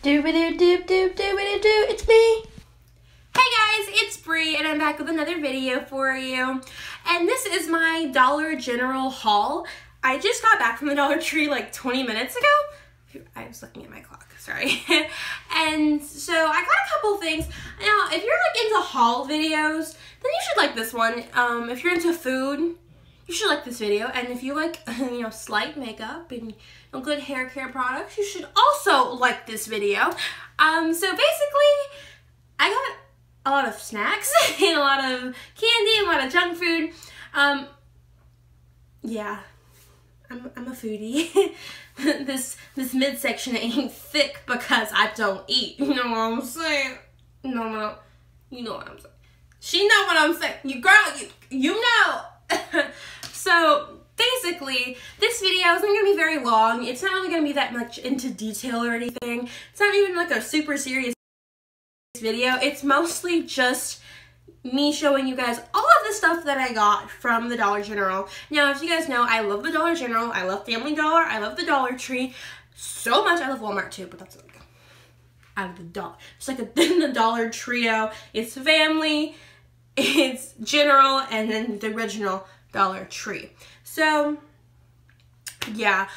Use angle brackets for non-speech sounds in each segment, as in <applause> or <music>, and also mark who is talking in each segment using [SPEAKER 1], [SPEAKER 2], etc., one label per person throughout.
[SPEAKER 1] Doobie doo doop doop doobie doo it's me.
[SPEAKER 2] Hey guys, it's Bree and I'm back with another video for you. And this is my Dollar General haul. I just got back from the Dollar Tree like 20 minutes ago. I was looking at my clock, sorry. <laughs> and so I got a couple things. Now, if you're like into haul videos, then you should like this one. Um, if you're into food, you should like this video. And if you like, <laughs> you know, slight makeup and good hair care products, you should also like this video. Um, so basically, I got a lot of snacks and <laughs> a lot of candy and a lot of junk food. Um, yeah, I'm, I'm a foodie. <laughs> this this midsection ain't thick because I don't eat. You know what I'm saying? No, no, you know what I'm saying. She know what I'm saying. You girl, you you know. So basically, this video isn't gonna be very long. It's not really gonna be that much into detail or anything. It's not even like a super serious video. It's mostly just me showing you guys all of the stuff that I got from the Dollar General. Now, as you guys know, I love the Dollar General. I love Family Dollar. I love the Dollar Tree so much. I love Walmart too, but that's like out of the dollar. It's like a, <laughs> the Dollar Trio. It's family, it's general, and then the original Dollar Tree. So, yeah.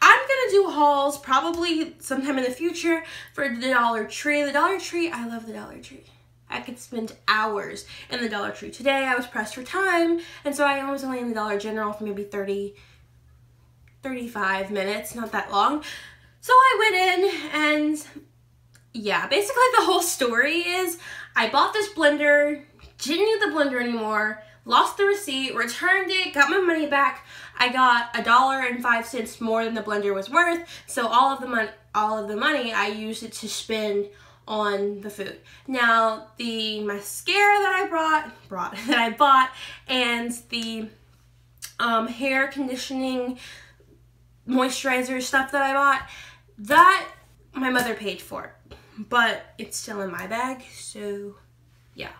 [SPEAKER 2] I'm gonna do hauls probably sometime in the future for the Dollar Tree. The Dollar Tree, I love the Dollar Tree. I could spend hours in the Dollar Tree. Today I was pressed for time, and so I was only in the Dollar General for maybe 30, 35 minutes, not that long. So I went in and yeah, basically the whole story is I bought this blender, didn't need the blender anymore, lost the receipt, returned it, got my money back. I got a dollar and five cents more than the blender was worth, so all of the money all of the money I used it to spend on the food. Now, the mascara that I brought, brought <laughs> that I bought, and the um, hair conditioning moisturizer stuff that I bought, that my mother paid for, but it's still in my bag, so yeah.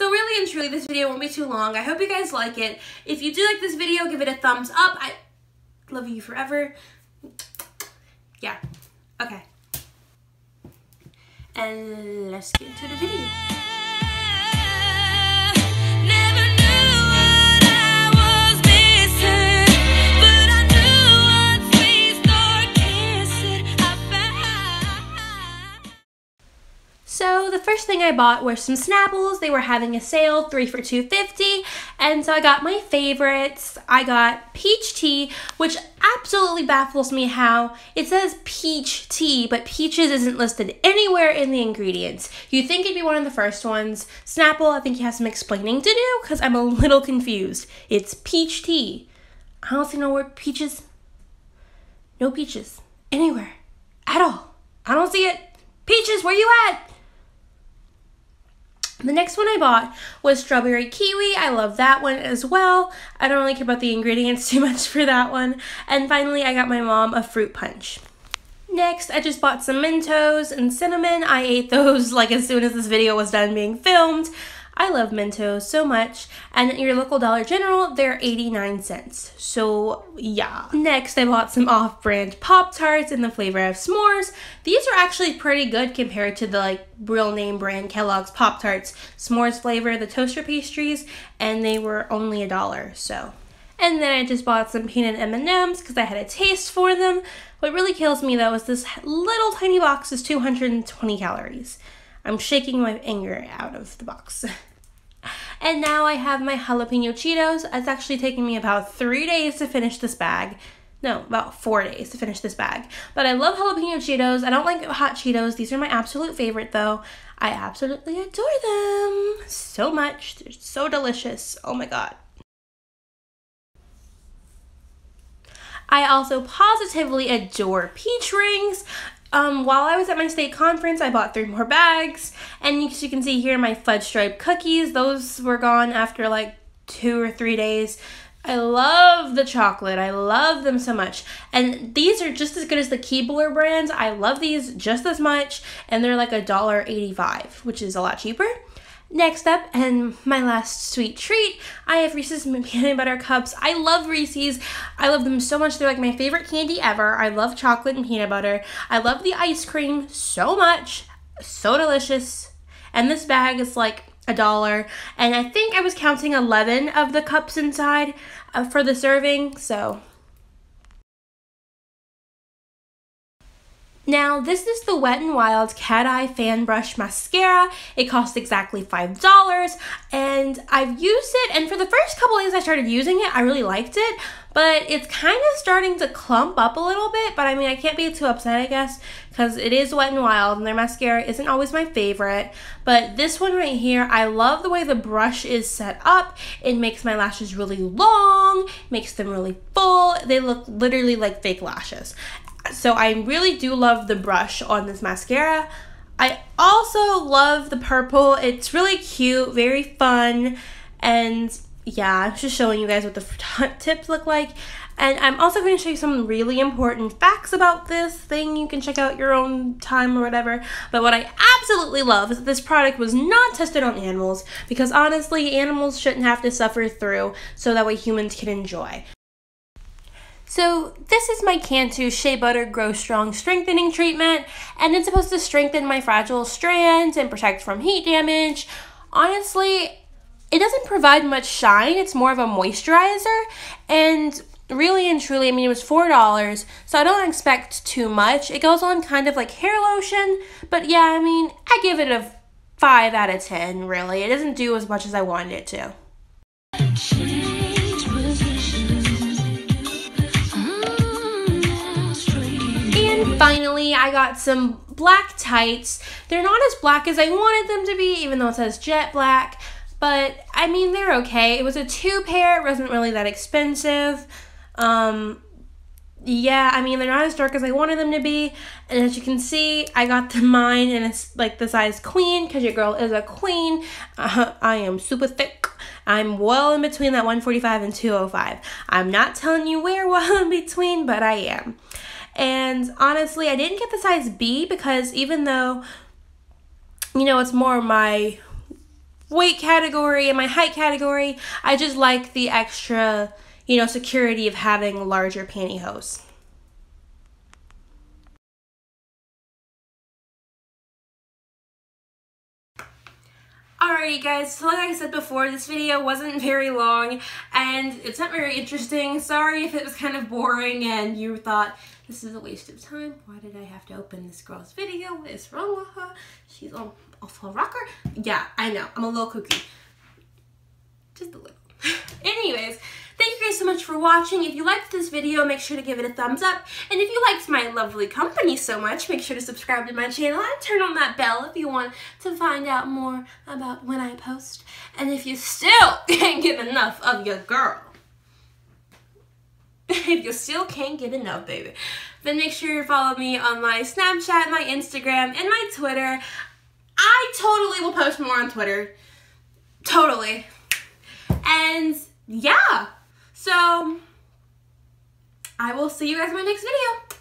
[SPEAKER 2] So really and truly, this video won't be too long. I hope you guys like it. If you do like this video, give it a thumbs up. I love you forever. Yeah. Okay and let's get into the video. The first thing I bought were some Snapples. They were having a sale, three for 250 And so I got my favorites. I got peach tea, which absolutely baffles me how it says peach tea, but peaches isn't listed anywhere in the ingredients. You'd think it'd be one of the first ones. Snapple, I think he has some explaining to do because I'm a little confused. It's peach tea. I don't see no word peaches. No peaches. Anywhere. At all. I don't see it. Peaches, where you at? The next one I bought was strawberry kiwi. I love that one as well. I don't really care about the ingredients <laughs> too much for that one. And finally, I got my mom a fruit punch. Next, I just bought some Mentos and cinnamon. I ate those <laughs> like as soon as this video was done being filmed. I love Mentos so much. And at your local Dollar General, they're 89 cents. So yeah. Next, I bought some off-brand Pop-Tarts in the flavor of s'mores. These are actually pretty good compared to the like real name brand Kellogg's Pop-Tarts s'mores flavor, the toaster pastries, and they were only a dollar, so. And then I just bought some peanut M&Ms because I had a taste for them. What really kills me though is this little tiny box is 220 calories. I'm shaking my anger out of the box. <laughs> And now I have my jalapeno Cheetos. It's actually taken me about three days to finish this bag. No, about four days to finish this bag. But I love jalapeno Cheetos. I don't like hot Cheetos. These are my absolute favorite though. I absolutely adore them so much. They're so delicious. Oh my god. I also positively adore peach rings. Um, while I was at my state conference, I bought three more bags, and as you can see here, my fudge stripe cookies, those were gone after like two or three days. I love the chocolate. I love them so much. And these are just as good as the Keebler brands. I love these just as much, and they're like a dollar eighty-five, which is a lot cheaper. Next up, and my last sweet treat, I have Reese's <laughs> peanut butter cups. I love Reese's. I love them so much. They're like my favorite candy ever. I love chocolate and peanut butter. I love the ice cream so much. So delicious. And this bag is like a dollar. And I think I was counting 11 of the cups inside uh, for the serving. So Now, this is the Wet n Wild Cat Eye Fan Brush Mascara. It costs exactly $5, and I've used it, and for the first couple days I started using it, I really liked it, but it's kind of starting to clump up a little bit, but I mean, I can't be too upset, I guess, because it is Wet n Wild, and their mascara isn't always my favorite, but this one right here, I love the way the brush is set up. It makes my lashes really long, makes them really full. They look literally like fake lashes so I really do love the brush on this mascara. I also love the purple. It's really cute, very fun, and yeah, I'm just showing you guys what the <laughs> tips look like. And I'm also going to show you some really important facts about this thing. You can check out your own time or whatever. But what I absolutely love is that this product was not tested on animals because honestly, animals shouldn't have to suffer through so that way humans can enjoy. So this is my Cantu Shea Butter Grow Strong Strengthening Treatment, and it's supposed to strengthen my fragile strands and protect from heat damage. Honestly, it doesn't provide much shine, it's more of a moisturizer, and really and truly, I mean, it was $4, so I don't expect too much. It goes on kind of like hair lotion, but yeah, I mean, I give it a 5 out of 10, really. It doesn't do as much as I wanted it to. Finally, I got some black tights. They're not as black as I wanted them to be, even though it says jet black. But, I mean, they're okay. It was a two pair. It wasn't really that expensive. Um, yeah, I mean, they're not as dark as I wanted them to be. And as you can see, I got the <laughs> mine and it's like the size queen because your girl is a queen. Uh, I am super thick. I'm well in between that 145 and 205. I'm not telling you where <laughs> well in between, but I am. And honestly, I didn't get the size B because even though, you know, it's more my weight category and my height category, I just like the extra, you know, security of having larger pantyhose. Alrighty guys, so like I said before, this video wasn't very long and it's not very interesting. Sorry if it was kind of boring and you thought, this is a waste of time. Why did I have to open this girl's video? What is wrong with her? She's off her rocker. Yeah, I know. I'm a little cookie. Just a little. <laughs> Anyways, you guys so much for watching. If you liked this video, make sure to give it a thumbs up. And if you liked my lovely company so much, make sure to subscribe to my channel and turn on that bell if you want to find out more about when I post. And if you still <laughs> can't get enough of your girl, <laughs> if you still can't get enough, baby, then make sure you follow me on my Snapchat, my Instagram, and my Twitter. I totally will post more on Twitter. Totally. And yeah, so I will see you guys in my next video.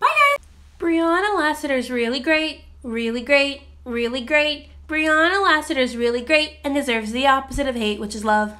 [SPEAKER 2] Bye, guys. Brionna Lassiter is really great, really great, really great. Brionna Lassiter is really great and deserves the opposite of hate, which is love.